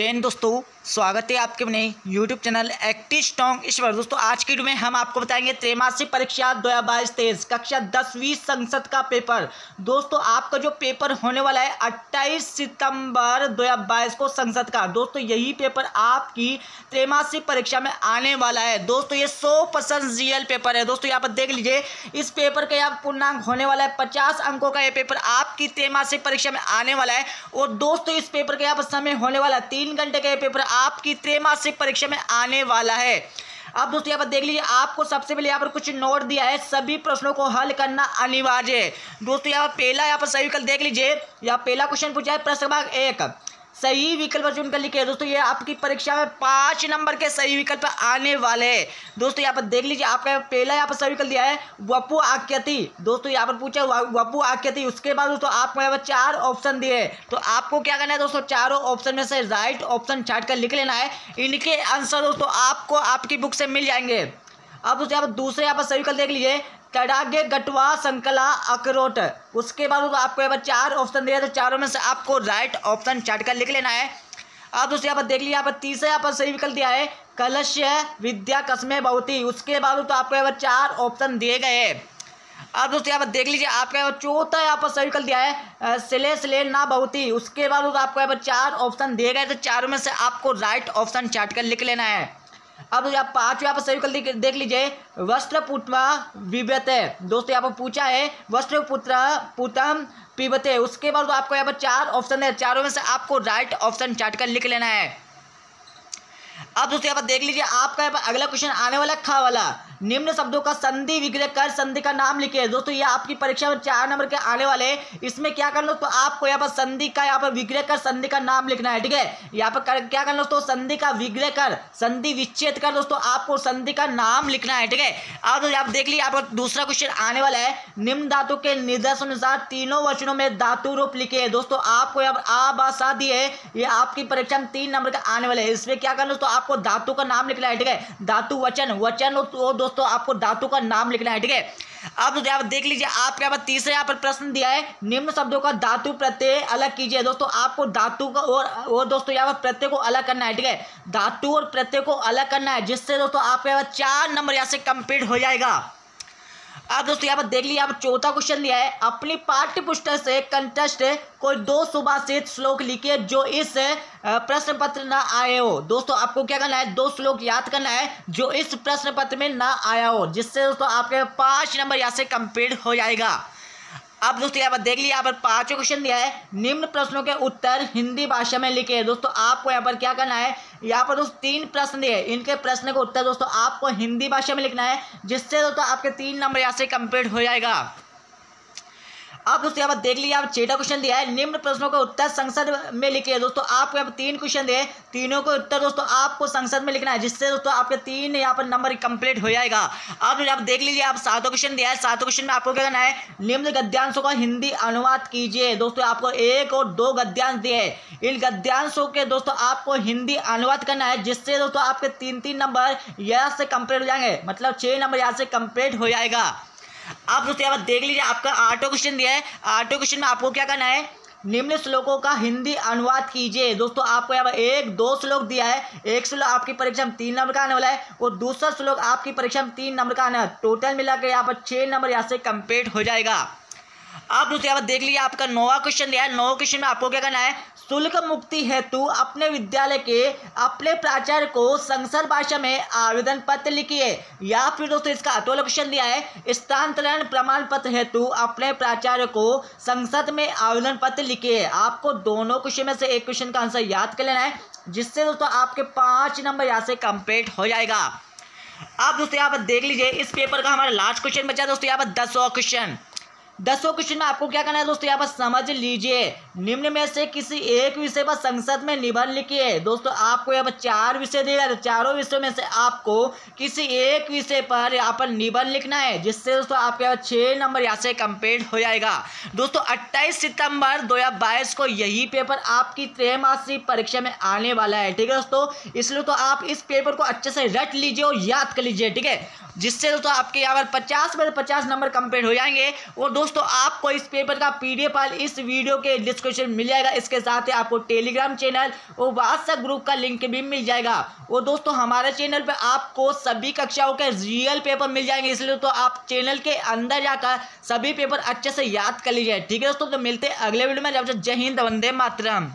Ten दोस्तों स्वागत है आपके अपने यूट्यूब चैनल एक्टिव स्ट्रॉन्ग इस बार दोस्तों, आज की वीडियो में हम आपको बताएँगे त्रैमासिक परीक्षा दो हज़ार बाईस तेईस, कक्षा दसवीं संसद का पेपर। दोस्तों, आपका जो पेपर होने वाला है अट्ठाईस सितंबर दो हज़ार बाईस को संसद का। दोस्तों, यही पेपर आपकी त्रैमासिक परीक्षा में आने वाला है। दोस्तों, ये सौ परसेंट रियल पेपर है। दोस्तों, यहाँ पर देख लीजिए, इस पेपर का यहाँ पूर्णांक होने वाला है पचास अंकों का ये पेपर आपकी त्रैमासिक परीक्षा में आने वाला है। और दोस्तों, इस पेपर का यहाँ पर समय होने वाला है तीन घंटे का ये पेपर आपकी त्रैमासिक परीक्षा में आने वाला है। अब दोस्तों, यहाँ पर देख लीजिए, आपको सबसे पहले यहाँ पर कुछ नोट दिया है। सभी प्रश्नों को हल करना अनिवार्य है। दोस्तों, यहाँ पर पहला, यहाँ पर सही विकल्प देख लीजिए, यहाँ पहला क्वेश्चन पूछा है प्रश्न क्रमांक एक। सही विकल्प चुनकर लिखे दोस्तों, ये आपकी परीक्षा में पाँच नंबर के सही विकल्प आने वाले हैं। दोस्तों, यहाँ पर देख लीजिए, आपका पहला यहाँ पर सही विकल्प दिया है, वपु आकृति दोस्तों, यहाँ पर पूछा वपू आकृति उसके बाद दोस्तों, आपको यहाँ पर चार ऑप्शन दिए तो आपको क्या करना है दोस्तों, चारों ऑप्शन में से राइट ऑप्शन छाट कर लिख लेना है। इनके आंसर दोस्तों, आपको आपकी बुक से मिल जाएँगे। अब दोस्तों, यहाँ पर दूसरे यहाँ पर सही विकल्प देख लीजिए तड़ागे, गटवा, संकला, अखरोट। उसके बाद आपको यहाँ पर चार ऑप्शन दिया तो चारों में से आपको राइट ऑप्शन चाट कर लिख लेना है। अब दोस्तों यहाँ पर देख लिया, यहाँ पर तीसरे यहाँ पर सही विकल्प दिया है कलश विद्या, कस्मे बहुती उसके बाद तो आपको यहाँ पर चार ऑप्शन दिए गए अब दोस्तों यहाँ पर देख लीजिए, आपका यहाँ पर चौथा यहाँ पर सही विकल्प दिया है सिले सिले, ना बहुती उसके बाद तो आपको यहाँ पर चार ऑप्शन दिए गए तो चारों में से आपको राइट ऑप्शन चाट कर लिख लेना है। अब आप पाँचवें यहाँ पर सही विकल्प देख लीजिए। वस्त्र पुत्र विव्यते दोस्तों, यहाँ पर पूछा है वस्त्र पुत्र पुतम पीबते। उसके बाद आपको यहाँ पर चार ऑप्शन है। चारों में से आपको राइट ऑप्शन चाट कर लिख लेना है। अब दोस्तों, यहाँ पर देख लीजिए, आपका यहाँ पर अगला क्वेश्चन आने वाला खा वाला। निम्न शब्दों का संधि विग्रह कर संधि का नाम लिखे। दोस्तों ये आपकी परीक्षा में चार नंबर के आने वाले इसमें क्या करना तो आपको यहाँ पर संधि का यहाँ पर विग्रह कर संधि का नाम लिखना है ठीक है? यहाँ पर कर, क्या करना दोस्तों संधि का विग्रह कर संधि विच्छेद कर दोस्तों आपको संधि का नाम लिखना है ठीक है? अब आप देख लीजिए आप दूसरा क्वेश्चन आने वाला है। निम्न धातु के निर्देश अनुसार तीनों वचनों में धातु रूप लिखे है। दोस्तों आपको यहाँ पर आ बा सा दिए ये आपकी परीक्षा में तीन नंबर का आने वाले है। इसमें क्या करना दोस्तों आपको धातु का नाम लिखना है ठीक है? धातु वचन वचन दोस्तों दोस्तों, आपको धातु का नाम लिखना है, ठीक है? अब तो पर देख लीजिए, आपके यहाँ पर तीसरे यहाँ पर प्रश्न दिया है, निम्न शब्दों का धातु प्रत्यय अलग कीजिए। दोस्तों, आपको धातु का और और दोस्तों, यहाँ पर प्रत्यय को अलग करना है, ठीक है? धातु और प्रत्यय को अलग करना है, जिससे, दोस्तों, आपके यहाँ चार नंबर यहाँ से कंप्लीट हो जाएगा। अब दोस्तों, यहाँ पर देख लिया आप चौथा क्वेश्चन दिया है। अपनी पाठ्य पुस्तक से कंटेस्ट कोई दो सुभाषित श्लोक लिखिए जो इस प्रश्न पत्र ना आए हो। दोस्तों, आपको क्या करना है? दो श्लोक याद करना है जो इस प्रश्न पत्र में ना आया हो, जिससे दोस्तों आपके पाँच नंबर यहाँ से कंप्लीट हो जाएगा। अब दोस्तों यहाँ पर देख लिया, यहाँ पर पाँचों क्वेश्चन दिया है। निम्न प्रश्नों के उत्तर हिंदी भाषा में लिखे हैं। दोस्तों, आपको यहाँ पर क्या करना है? यहाँ पर दोस्तों तीन प्रश्न दिए इनके प्रश्न का उत्तर दोस्तों आपको हिंदी भाषा में लिखना है, जिससे दोस्तों आपके तीन नंबर यहाँ से कंप्लीट हो जाएगा। अब दोस्तों यहाँ पर देख लीजिए आप छठा क्वेश्चन दिया है, निम्न प्रश्नों का उत्तर संसद में लिखिए दोस्तों, आपको यहाँ पर तीन क्वेश्चन दिए तीनों को उत्तर दोस्तों आपको संसद में लिखना है, जिससे दोस्तों आपके तीन यहाँ पर नंबर कंप्लीट हो जाएगा। अब आप देख लीजिए, आप सातों क्वेश्चन दिया है। सातों क्वेश्चन में आपको क्या करना है? निम्न गद्यांशों का हिंदी अनुवाद कीजिए। दोस्तों, आपको एक और दो गद्यांश दिए इन गद्यांशों के दोस्तों, आपको हिंदी अनुवाद करना है, जिससे दोस्तों आपके तीन तीन नंबर यहाँ से कंप्लीट हो जाएँगे। मतलब छः नंबर यहाँ से कंप्लीट हो जाएगा। आप दोस्तों यहाँ पर देख लीजिए, आपका आठो क्वेश्चन दिया है। आठो क्वेश्चन में आपको क्या करना है? निम्न श्लोकों का हिंदी अनुवाद कीजिए। दोस्तों, आपको यहाँ पर एक, दो श्लोक दिया है। एक श्लोक आपकी परीक्षा में तीन नंबर का आने वाला है और दूसरा श्लोक आपकी परीक्षा में तीन नंबर का आना है। टोटल मिलाकर यहाँ पर छः नंबर यहाँ से कंप्लीट हो जाएगा। आप दोस्तों यहाँ पर देख लीजिए, आपका नौवा क्वेश्चन दिया है, नौवा क्वेश्चन में आपको क्या करना है? शुल्क मुक्ति हेतु अपने विद्यालय के अपने प्राचार्य को संसद भाषा में आवेदन पत्र लिखिए। या फिर दोस्तों, इसका अटोल क्वेश्चन दिया है, स्थानांतरण प्रमाण पत्र हेतु अपने प्राचार्य को संसद में आवेदन पत्र लिखिए। आपको दोनों क्वेश्चन में से एक क्वेश्चन का आंसर याद कर लेना है, जिससे दोस्तों आपके पाँच नंबर यहाँ से कंप्लीट हो जाएगा। आप दोस्तों यहाँ पर देख लीजिए, इस पेपर का हमारा लास्ट क्वेश्चन बचा दोस्तों, यहाँ पर दसवा क्वेश्चन दसों क्वेश्चन में आपको क्या करना है दोस्तों? यहाँ पर समझ लीजिए। निम्न में से किसी एक विषय पर संसद में निबंध लिखिए। दोस्तों, आपको यहाँ पर चार विषय दिया तो चारों विषयों में से आपको किसी एक विषय पर यहाँ पर निबंध लिखना है, जिससे दोस्तों आपके यहाँ छः नंबर यहाँ से कंप्लीट हो जाएगा। दोस्तों, अट्ठाईस सितंबर दो हज़ार बाईस को यही पेपर आपकी त्रैमासिक परीक्षा में आने वाला है। ठीक है दोस्तों? इसलिए तो आप इस पेपर को अच्छे से रट लीजिए और याद कर लीजिए, ठीक है? जिससे दोस्तों आपके यहाँ पर पचास में पचास नंबर कंप्लीट हो जाएँगे और दोस्तों दोस्तों, आपको इस पेपर का पीडीएफ फ़ाइल इस वीडियो के डिस्क्रिप्शन मिल जाएगा। इसके साथ ही आपको टेलीग्राम चैनल और व्हाट्सएप ग्रुप का लिंक भी मिल जाएगा। वो दोस्तों, हमारे चैनल पर आपको सभी कक्षाओं के रियल पेपर मिल जाएँगे। इसलिए तो आप चैनल के अंदर जाकर सभी पेपर अच्छे से याद कर लीजिए। ठीक है दोस्तों तो मिलते हैं अगले वीडियो में। जब जय हिंद, वंदे मातरम।